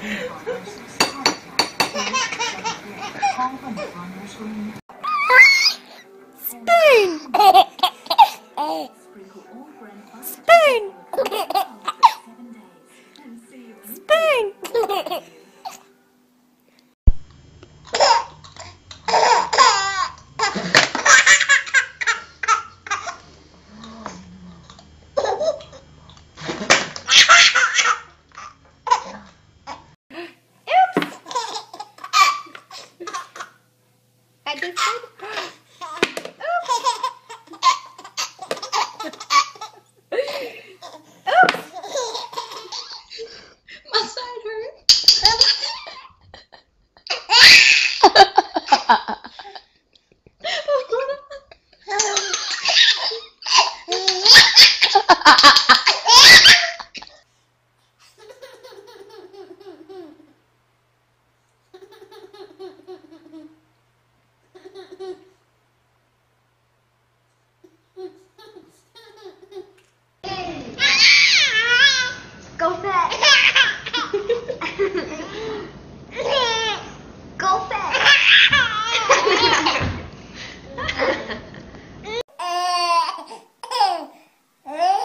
Spoon! Spoon! I just Hey.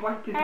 Wipe his